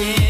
yeah.